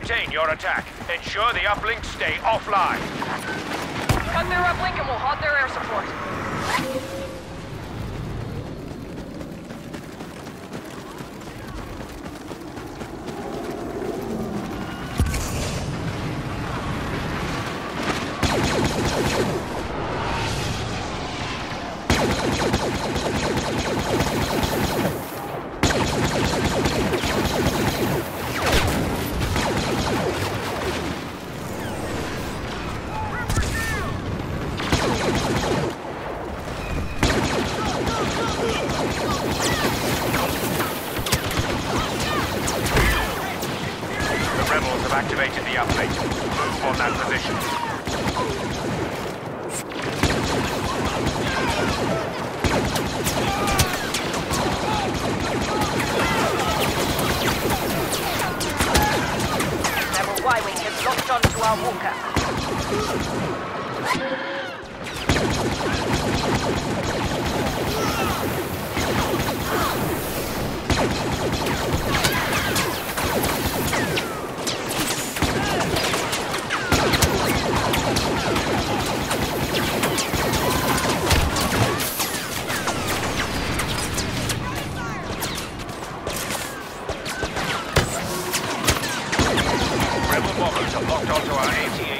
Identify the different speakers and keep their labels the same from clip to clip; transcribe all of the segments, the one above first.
Speaker 1: Maintain your attack. Ensure the uplinks stay offline.
Speaker 2: Cut their uplink and we'll halt their air support.
Speaker 1: Everybody.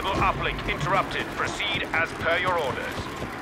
Speaker 2: Rebel uplink
Speaker 1: interrupted. Proceed as per your orders.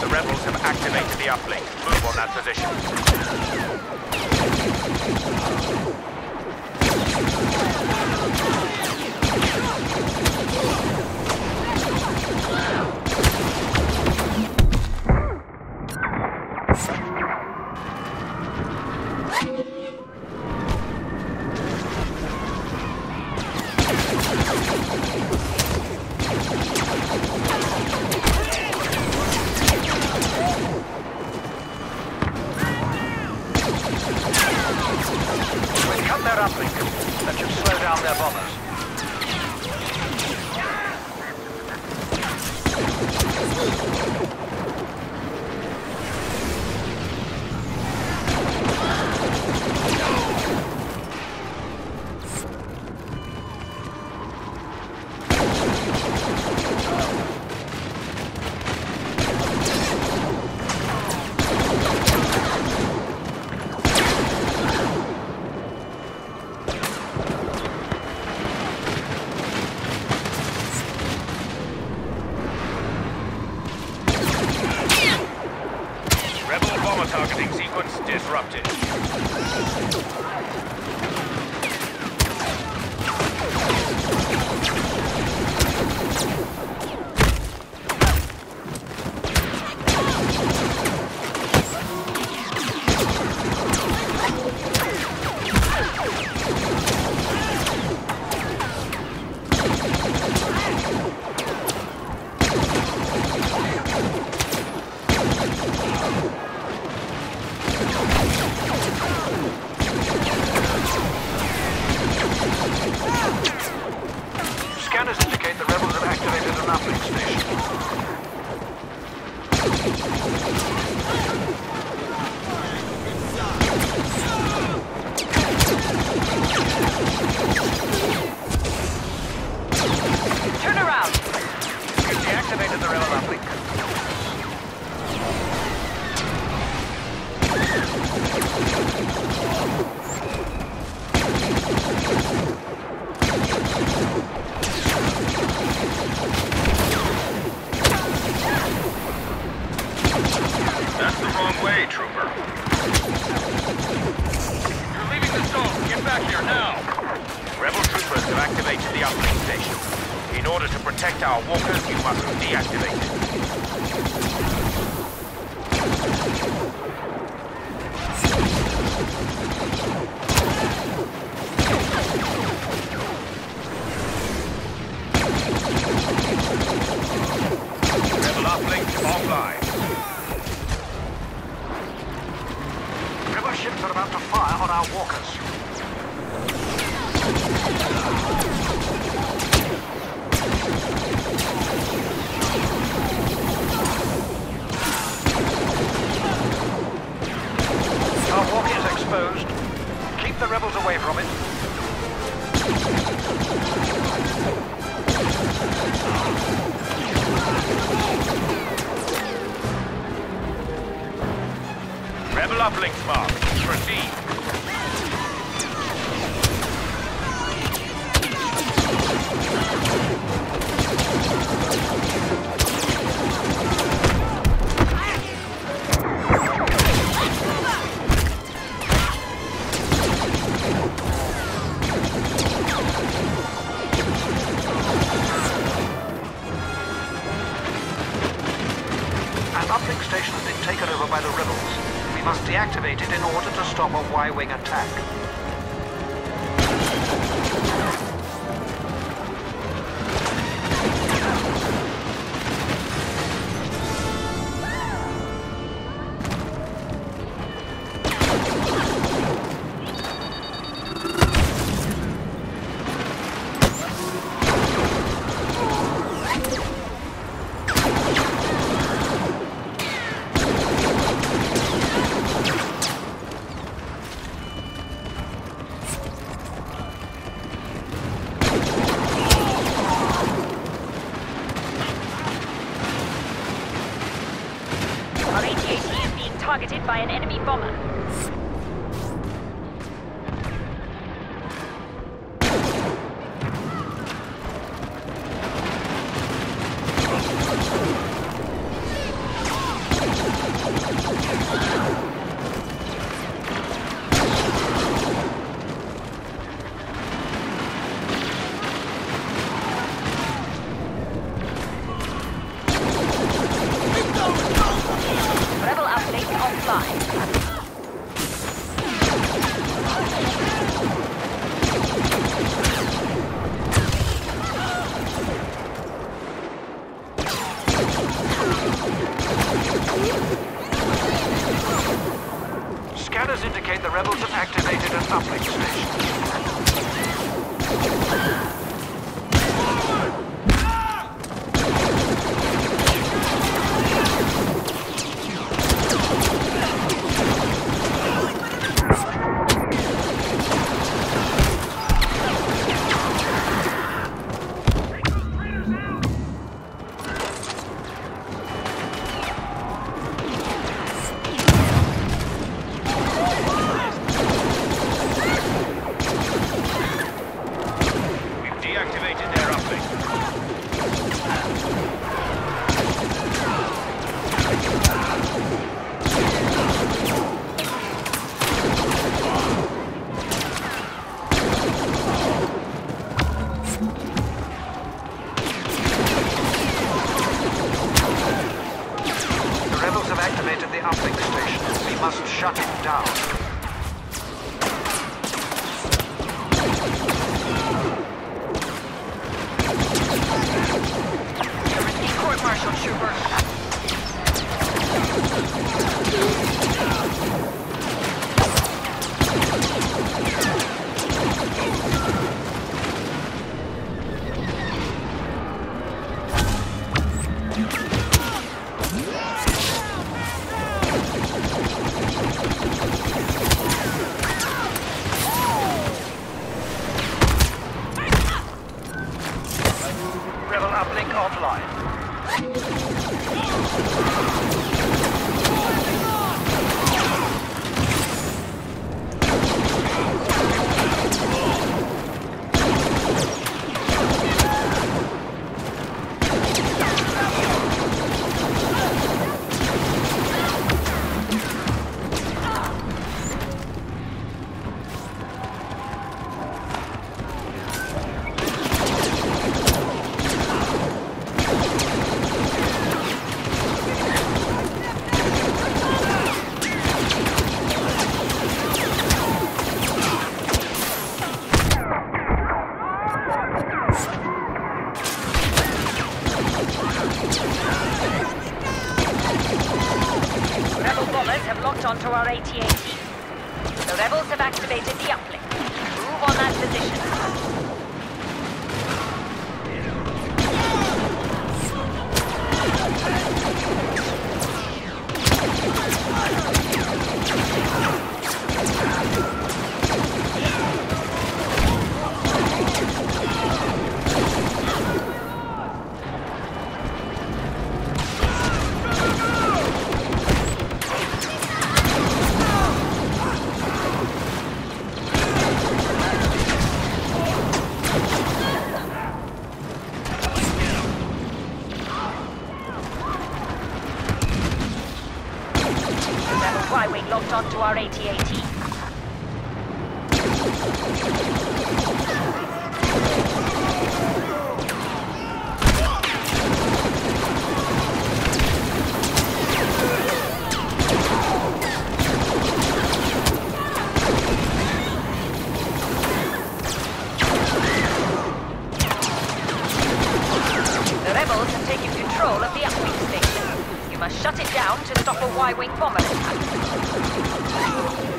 Speaker 3: The rebels have activated the uplink.
Speaker 1: Move on that position.
Speaker 3: traveling, that should slow down their bombers. arrived. Rebel ships are about to fire on our walkers.
Speaker 1: Rebel uplink's marked. Proceed.
Speaker 3: stop a Y-wing attack.
Speaker 2: Targeted by an enemy bomber.
Speaker 3: Activated station. We must shut it down.
Speaker 2: Y-wing locked onto our AT-AT. Taken control of the station. You must shut it down to stop a Y-wing bomber attack. Y-wing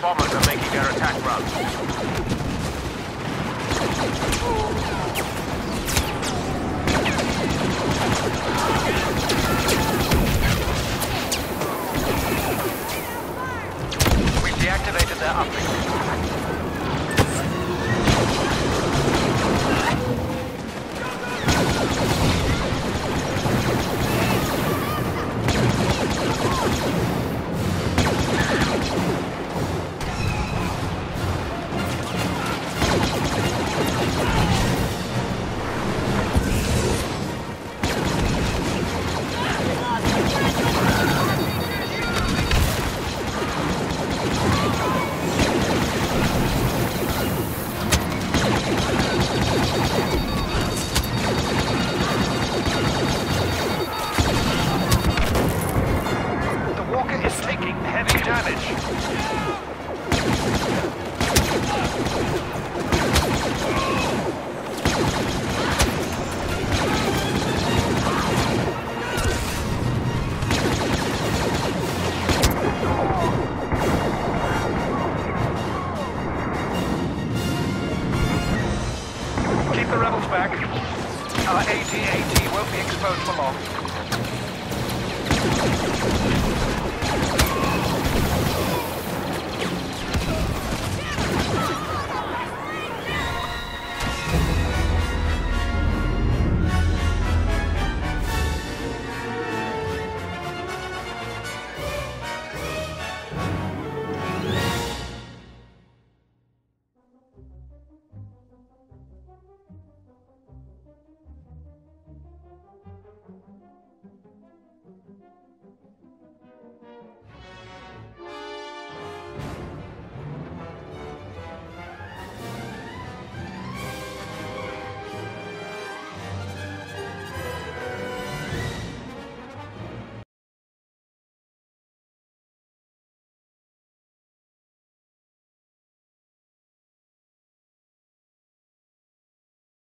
Speaker 3: bombers are making their attack route. We've deactivated their uplink.